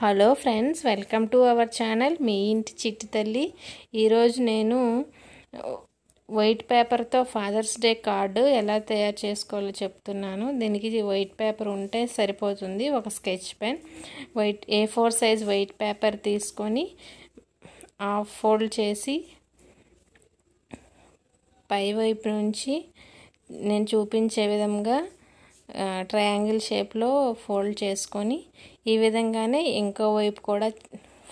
Hello friends welcome to our channel మీ ఇంటి చిట్టి తల్లి. ఈరోజు నేను వైట్ పేపర్తో ఫాదర్స్ డే కార్డు ఎలా తయారు చేసుకోవాలో చెప్తున్నాను. దీనికి వైట్ పేపర్ ఉంటే సరిపోతుంది. ఒక sketch pen white A four size white paper తీసుకొని హాఫ్ ఫోల్డ్ చేసి పై వైపు నుంచి నేను చూపించే విధంగా ట్రయాంగిల్ షేప్లో ఫోల్డ్ చేసుకొని ఈ విధంగానే ఇంకో వైపు కూడా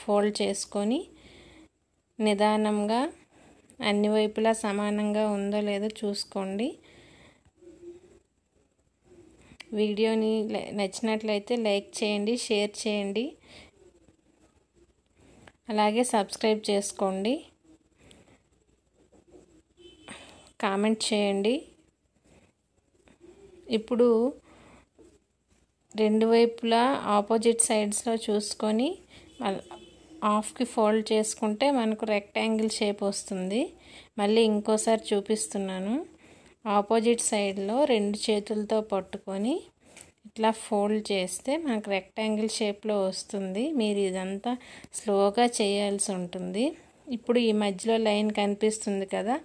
ఫోల్డ్ చేసుకొని నిదానంగా అన్ని వైపులా సమానంగా ఉందో లేదో చూసుకోండి. వీడియోని నచ్చినట్లయితే లైక్ చేయండి షేర్ చేయండి. అలాగే సబ్స్క్రైబ్ చేసుకోండి. కామెంట్ చేయండి. ఇప్పుడు రెండు వైపులా ఆపోజిట్ సైడ్స్లో చూసుకొని హాఫ్కి ఫోల్డ్ చేసుకుంటే మనకు రెక్టాంగిల్ షేప్ వస్తుంది. మళ్ళీ ఇంకోసారి చూపిస్తున్నాను. ఆపోజిట్ సైడ్లో రెండు చేతులతో పట్టుకొని ఇట్లా ఫోల్డ్ చేస్తే మనకు రెక్టాంగిల్ షేప్లో వస్తుంది. మీరు ఇదంతా స్లోగా చేయాల్సి ఉంటుంది. ఇప్పుడు ఈ మధ్యలో లైన్ కనిపిస్తుంది కదా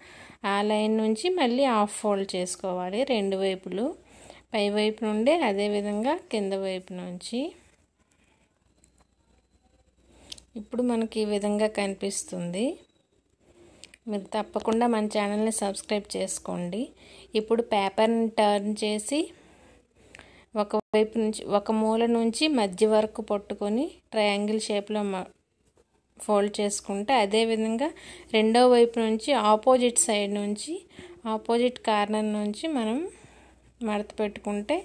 ఆ లైన్ నుంచి మళ్ళీ హాఫ్ ఫోల్డ్ చేసుకోవాలి రెండు వైపులు. పై వైపు నుండి అదేవిధంగా కింద వైపు నుంచి. ఇప్పుడు మనకి ఈ విధంగా కనిపిస్తుంది. మీరు తప్పకుండా మన ఛానల్ని సబ్స్క్రైబ్ చేసుకోండి. ఇప్పుడు పేపర్ని టర్న్ చేసి ఒక వైపు నుంచి ఒక మూల నుంచి మధ్య వరకు పట్టుకొని ట్రయాంగిల్ షేప్లో ఫోల్డ్ చేసుకుంటే అదేవిధంగా రెండో వైపు నుంచి ఆపోజిట్ సైడ్ నుంచి ఆపోజిట్ కార్నర్ నుంచి మనం మడత పెట్టుకుంటే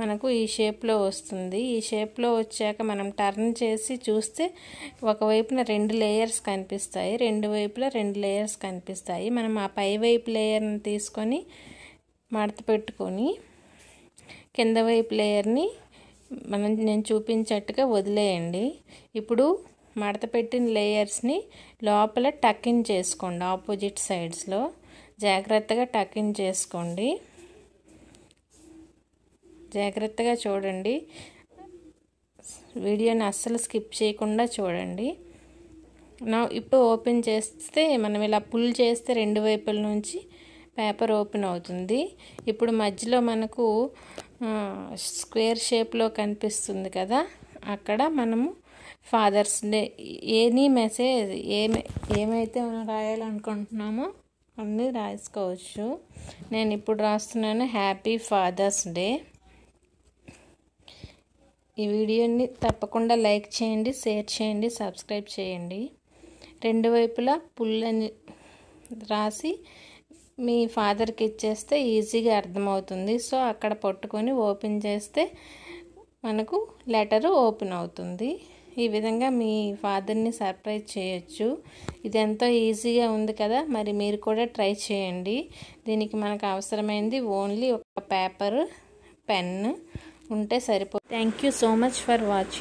మనకు ఈ షేప్లో వస్తుంది. ఈ షేప్లో వచ్చాక మనం టర్న్ చేసి చూస్తే ఒకవైపున రెండు లేయర్స్ కనిపిస్తాయి రెండు వైపులా రెండు లేయర్స్ కనిపిస్తాయి. మనం ఆ పై వైపు లేయర్ని తీసుకొని మడత పెట్టుకొని కింద వైపు లేయర్ని మనం నేను చూపించట్టుగా వదిలేయండి. ఇప్పుడు మడత పెట్టిన లేయర్స్ని లోపల టకిన్ చేసుకోండి ఆపోజిట్ సైడ్స్లో. జాగ్రత్తగా టకిన్ చేసుకోండి. జాగ్రత్తగా చూడండి. వీడియోని అస్సలు స్కిప్ చేయకుండా చూడండి. నా ఇప్పుడు ఓపెన్ చేస్తే మనం ఇలా పుల్ చేస్తే రెండు వైపుల నుంచి పేపర్ ఓపెన్ అవుతుంది. ఇప్పుడు మధ్యలో మనకు స్క్వేర్ షేప్లో కనిపిస్తుంది కదా. అక్కడ మనము ఫాదర్స్ డే ఎనీ మెసేజ్ ఏమే ఏమైతే మనం రాయాలనుకుంటున్నామో అన్నీ రాసుకోవచ్చు. నేను ఇప్పుడు రాస్తున్నాను హ్యాపీ ఫాదర్స్ డే. ఈ వీడియోని తప్పకుండా లైక్ చేయండి షేర్ చేయండి సబ్స్క్రైబ్ చేయండి. రెండు వైపులా పుల్లని రాసి మీ ఫాదర్కి ఇచ్చేస్తే ఈజీగా అర్థమవుతుంది. సో అక్కడ పట్టుకొని ఓపెన్ చేస్తే మనకు లెటర్ ఓపెన్ అవుతుంది. ఈ విధంగా మీ ఫాదర్ని సర్ప్రైజ్ చేయొచ్చు. ఇది ఎంతో ఈజీగా ఉంది కదా మరి మీరు కూడా ట్రై చేయండి. దీనికి మనకు అవసరమైంది ఓన్లీ ఒక పేపర్ పెన్ ఉంటే సరిపో thank you so much for watching